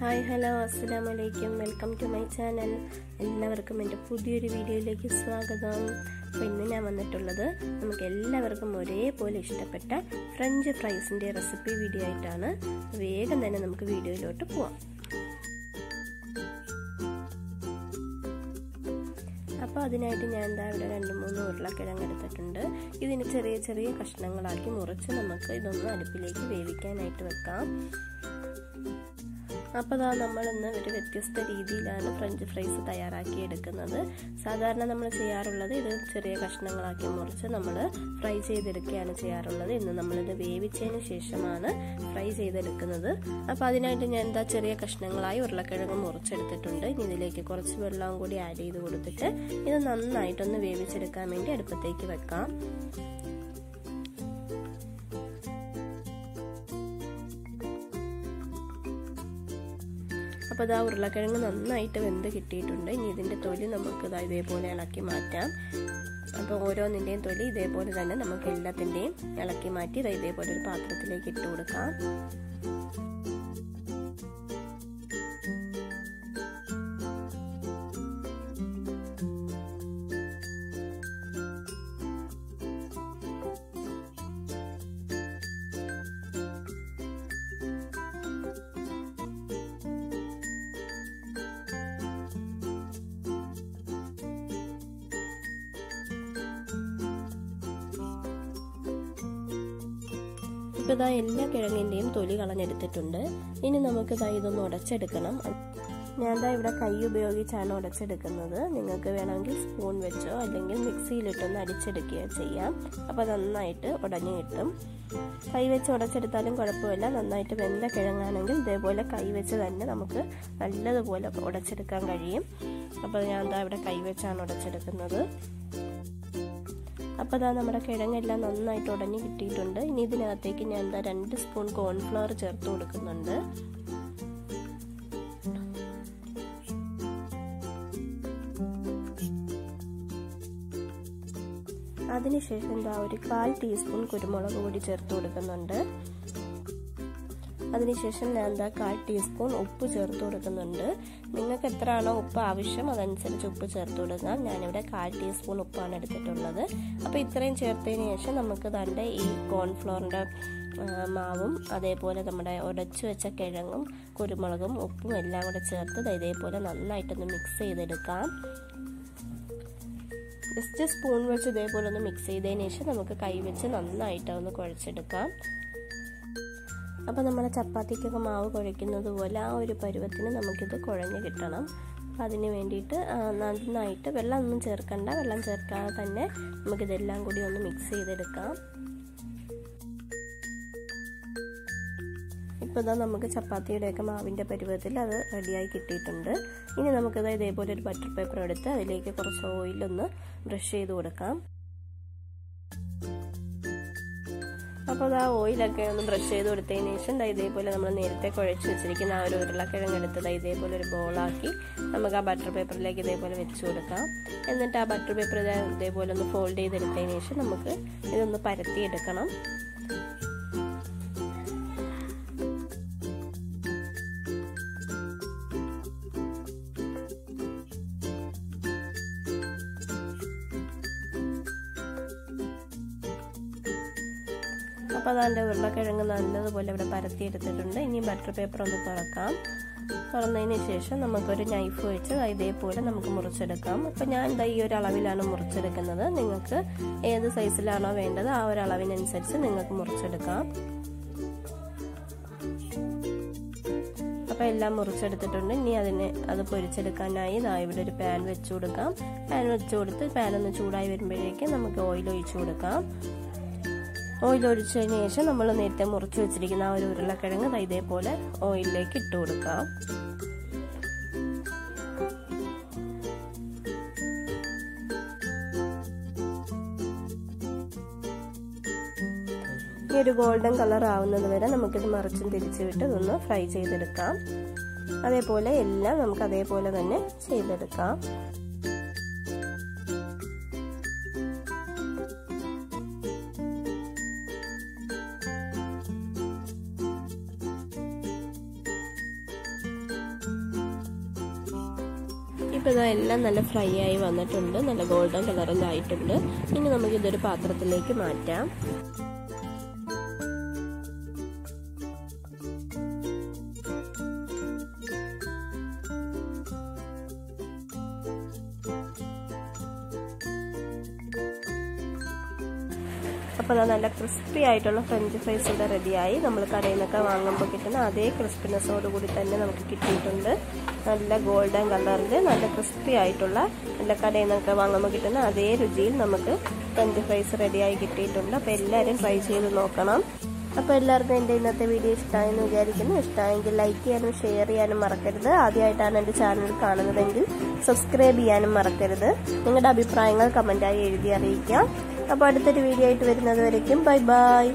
Hi hello അസ്സാം വലൈക്കും welcome to my channel. എല്ലാവർക്കും എന്റെ പുതിയൊരു വീഡിയോയിലേക്ക് സ്വാഗതം. അപ്പോൾ ഇന്ന് ഞാൻ വന്നിട്ടുള്ളത് നമുക്ക് എല്ലാവർക്കും ഒരേപോലെ ഇഷ്ടപ്പെട്ട ഫ്രഞ്ച് ഫ്രൈസിന്റെ റെസിപ്പി വീഡിയോ ആയിട്ടാണ്. വേഗം തന്നെ നമുക്ക് വീഡിയോയിലോട്ട് പോവാം. അപ്പോൾ അതിനായിട്ട് ഞാൻ എന്താ ഇവിടെ രണ്ട് മൂന്ന് ഉരുളക്കിഴങ്ങ് എടുത്തിട്ടുണ്ട്. ഇതിന് ചെറിയ ചെറിയ കഷ്ണങ്ങളാക്കി മുറിച്ച് നമുക്ക് ഇതൊന്ന് അടുപ്പിലേക്ക് വേവിക്കാനായിട്ട് വെക്കാം. അപ്പോൾ അതാ നമ്മളിന്ന് ഒരു വ്യത്യസ്ത രീതിയിലാണ് ഫ്രഞ്ച് ഫ്രൈസ് തയ്യാറാക്കി എടുക്കുന്നത് സാധാരണ നമ്മൾ ചെയ്യാറുള്ളത് ഇത് ചെറിയ കഷ്ണങ്ങളാക്കി മുറിച്ച് നമ്മൾ ഫ്രൈ ചെയ്തെടുക്കുകയാണ് ചെയ്യാറുള്ളത്. ഇന്ന് നമ്മളിത് വേവിച്ചതിന് ശേഷമാണ് ഫ്രൈ ചെയ്തെടുക്കുന്നത്. അപ്പോൾ അതിനായിട്ട് ഞാൻ എന്താ ചെറിയ കഷ്ണങ്ങളായി ഉരുളക്കിഴങ്ങ് മുറിച്ചെടുത്തിട്ടുണ്ട്. ഇനി ഇതിലേക്ക് കുറച്ച് വെള്ളവും കൂടി ആഡ് ചെയ്ത് കൊടുത്തിട്ട് ഇത് നന്നായിട്ടൊന്ന് വേവിച്ചെടുക്കാൻ വേണ്ടി അടുപ്പത്തേക്ക് വെക്കാം. അപ്പോൾ ഇതാ ഉരുളക്കിഴങ്ങ് നന്നായിട്ട് വെന്ത് കിട്ടിയിട്ടുണ്ട്. ഇനി ഇതിന്റെ തൊലി നമുക്ക് ഇതാ ഇതേപോലെ ഇളക്കി മാറ്റാം. അപ്പോൾ ഓരോന്നിന്റെയും തൊലി ഇതേപോലെ തന്നെ നമുക്ക് എല്ലാത്തിന്റെയും ഇളക്കി മാറ്റി ഇതാ ഇതേപോലെ ഒരു പാത്രത്തിലേക്ക് ഇട്ട് കൊടുക്കാം. ഇപ്പോൾ ഇതാ എല്ലാ കിഴങ്ങിന്റെയും തൊലി കളഞ്ഞെടുത്തിട്ടുണ്ട്. ഇനി നമുക്ക് ഇതാ ഇതൊന്ന് ഉടച്ചെടുക്കണം. ഞാൻ ഇതാ ഇവിടെ കൈ ഉപയോഗിച്ചാണ് ഉടച്ചെടുക്കുന്നത്. നിങ്ങൾക്ക് വേണമെങ്കിൽ സ്പൂൺ വെച്ചോ അല്ലെങ്കിൽ മിക്സിയിലിട്ടൊന്ന് അടിച്ചെടുക്കുകയോ ചെയ്യാം. അപ്പോൾ നന്നായിട്ട് ഉടഞ്ഞു കിട്ടും. കൈ വെച്ച് ഉടച്ചെടുത്താലും കുഴപ്പമില്ല. നന്നായിട്ട് വെന്ത കിഴങ്ങാണെങ്കിൽ ഇതേപോലെ കൈ വെച്ച് തന്നെ നമുക്ക് നല്ലതുപോലെ ഉടച്ചെടുക്കാൻ കഴിയും. അപ്പോൾ ഞാൻ എന്താ ഇവിടെ കൈ വെച്ചാണ് ഉടച്ചെടുക്കുന്നത്. അപ്പോൾ അതാ നമ്മുടെ കിഴങ്ങെല്ലാം നന്നായിട്ട് ഉടഞ്ഞ് കിട്ടിയിട്ടുണ്ട്. ഇനി ഇതിനകത്തേക്ക് ഞാൻ എന്താ രണ്ട് സ്പൂൺ കോൺഫ്ലവർ ചേർത്ത് കൊടുക്കുന്നുണ്ട്. അതിനുശേഷം എന്താ ഒരു കാൽ ടീസ്പൂൺ കുരുമുളക് പൊടി ചേർത്ത് കൊടുക്കുന്നുണ്ട്. അതിനുശേഷം ഞാൻ എന്താ കാൽ ടീസ്പൂൺ ഉപ്പ് ചേർത്ത് കൊടുക്കുന്നുണ്ട്. നിങ്ങൾക്ക് എത്രയാണോ ഉപ്പ് ആവശ്യം അതനുസരിച്ച് ഉപ്പ് ചേർത്ത് കൊടുക്കാം. ഞാനിവിടെ കാൽ ടീസ്പൂൺ ഉപ്പാണ് എടുത്തിട്ടുള്ളത്. അപ്പോൾ ഇത്രയും ചേർത്തതിന് ശേഷം നമുക്ക് തന്റെ ഈ കോൺഫ്ലോറിന്റെ മാവും അതേപോലെ നമ്മുടെ ഉടച്ചു വെച്ച കിഴങ്ങും കുരുമുളകും ഉപ്പും എല്ലാം കൂടെ ചേർത്ത് ഇതേപോലെ നന്നായിട്ടൊന്ന് മിക്സ് ചെയ്തെടുക്കാം. ജസ്റ്റ് സ്പൂൺ വെച്ച് ഇതേപോലെ ഒന്ന് മിക്സ് ചെയ്തതിന് ശേഷം നമുക്ക് കൈ വെച്ച് നന്നായിട്ട് ഒന്ന് കുഴച്ചെടുക്കാം. അപ്പോൾ നമ്മുടെ ചപ്പാത്തിക്കൊക്കെ മാവ് കുഴയ്ക്കുന്നത് പോലെ ആ ഒരു പരുവത്തിന് നമുക്കിത് കുഴഞ്ഞ് കിട്ടണം. അപ്പോൾ അതിന് വേണ്ടിയിട്ട് നന്നായിട്ട് വെള്ളം ഒന്നും ചേർക്കണ്ട. വെള്ളം ചേർക്കാതെ തന്നെ നമുക്കിതെല്ലാം കൂടി ഒന്ന് മിക്സ് ചെയ്തെടുക്കാം. ഇപ്പോൾ ഇതാ നമുക്ക് ചപ്പാത്തിയുടെയൊക്കെ മാവിന്റെ പരുവത്തിൽ അത് റെഡിയായി കിട്ടിയിട്ടുണ്ട്. ഇനി നമുക്കത് ഇതേപോലെ ഒരു ബട്ടർ പേപ്പർ എടുത്ത് അതിലേക്ക് കുറച്ച് ഓയിലൊന്ന് ബ്രഷ് ചെയ്ത് കൊടുക്കാം. അപ്പോൾ ആ ഓയിലൊക്കെ ഒന്ന് ബ്രഷ് ചെയ്ത് കൊടുത്തതിന് ശേഷം ദാ ഇതേപോലെ നമ്മൾ നേരത്തെ കുഴച്ച് വെച്ചിരിക്കുന്ന ആ ഒരു ഉരുളക്കിഴങ്ങ് എടുത്ത് ദാ ഇതേപോലെ ഒരു ബോളാക്കി നമുക്ക് ആ ബട്ടർ പേപ്പറിലേക്ക് ഇതേപോലെ വെച്ച് കൊടുക്കാം. എന്നിട്ട് ആ ബട്ടർ പേപ്പർ ഇതേപോലെ ഒന്ന് ഫോൾഡ് ചെയ്തെടുത്തതിന് ശേഷം നമുക്ക് ഇതൊന്ന് പരത്തിയെടുക്കണം. അപ്പോൾ അതാണ്ട് ഉരുളക്കിഴങ്ങ് നല്ലതുപോലെ ഇവിടെ പരത്തിയെടുത്തിട്ടുണ്ട്. ഇനി ബട്ടർ പേപ്പർ ഒന്ന് തുറക്കാം. തുറന്നതിന് ശേഷം നമുക്കൊരു നൈഫ് വെച്ച് ഇതേപോലെ നമുക്ക് മുറിച്ചെടുക്കാം. അപ്പോൾ ഞാൻ എന്താ ഈ ഒരു അളവിലാണ് മുറിച്ചെടുക്കുന്നത്. നിങ്ങൾക്ക് ഏത് സൈസിലാണോ വേണ്ടത് ആ ഒരു അളവിനനുസരിച്ച് നിങ്ങൾക്ക് മുറിച്ചെടുക്കാം. അപ്പോൾ എല്ലാം മുറിച്ചെടുത്തിട്ടുണ്ട്. ഇനി അതിനെ അത് പൊരിച്ചെടുക്കാനായി ഇതാ ഇവിടെ ഒരു പാൻ വെച്ച് കൊടുക്കാം. പാൻ വെച്ച് കൊടുത്ത് പാൻ ഒന്ന് ചൂടായി വരുമ്പോഴേക്കും നമുക്ക് ഓയിൽ ഒഴിച്ചു കൊടുക്കാം. ഓയിൽ ഒഴിച്ചതിന് ശേഷം നമ്മൾ നേരത്തെ മുറിച്ച് വെച്ചിരിക്കുന്ന ആ ഒരു ഉരുളക്കിഴങ്ങ് ഇതേപോലെ ഓയിലിലേക്ക് ഇട്ട് കൊടുക്കാം. ഈ ഒരു ഗോൾഡൻ കളർ ആവുന്നത് വരെ നമുക്കിത് മറിച്ചും തിരിച്ചു വിട്ട് ഇതൊന്ന് ഫ്രൈ ചെയ്തെടുക്കാം. അതേപോലെ എല്ലാം നമുക്ക് അതേപോലെ തന്നെ ചെയ്തെടുക്കാം. ഇപ്പോൾ ഇതാ എല്ലാം നല്ല ഫ്രൈ ആയി വന്നിട്ടുണ്ട്. നല്ല ഗോൾഡൻ കളറിലായിട്ടുണ്ട്. ഇനി നമുക്കിതൊരു പാത്രത്തിലേക്ക് മാറ്റാം. അപ്പോൾ അത് നല്ല ക്രിസ്പി ആയിട്ടുള്ള ഫ്രഞ്ച് ഫ്രൈസ് ഇവിടെ റെഡിയായി നമ്മൾ കടയിൽ നിന്നൊക്കെ വാങ്ങുമ്പോൾ കിട്ടുന്ന അതേ ക്രിസ്പിനെസ്സോടുകൂടി തന്നെ നമുക്ക് കിട്ടിയിട്ടുണ്ട്. നല്ല ഗോൾഡൻ കളറിൽ നല്ല ക്രിസ്പി ആയിട്ടുള്ള നല്ല കടയിൽ നിന്നൊക്കെ വാങ്ങുമ്പോൾ കിട്ടുന്ന അതേ രുചിയിൽ നമുക്ക് ഫ്രഞ്ച് ഫ്രൈസ് റെഡിയായി കിട്ടിയിട്ടുണ്ട്. അപ്പോൾ എല്ലാവരും ട്രൈ ചെയ്ത് നോക്കണം. അപ്പോൾ എല്ലാവർക്കും എന്റെ ഇന്നത്തെ വീഡിയോ ഇഷ്ടമായെന്ന് വിചാരിക്കുന്നു. ഇഷ്ടമായെങ്കിൽ ലൈക്ക് ചെയ്യാനും ഷെയർ ചെയ്യാനും മറക്കരുത്. ആദ്യമായിട്ടാണ് എന്റെ ചാനൽ കാണുന്നതെങ്കിൽ സബ്സ്ക്രൈബ് ചെയ്യാനും മറക്കരുത്. നിങ്ങളുടെ അഭിപ്രായങ്ങൾ കമന്റായി എഴുതി അറിയിക്കാം. അപ്പോൾ അടുത്തൊരു വീഡിയോ ആയിട്ട് വരുന്നത് വരയ്ക്കും. Bye bye.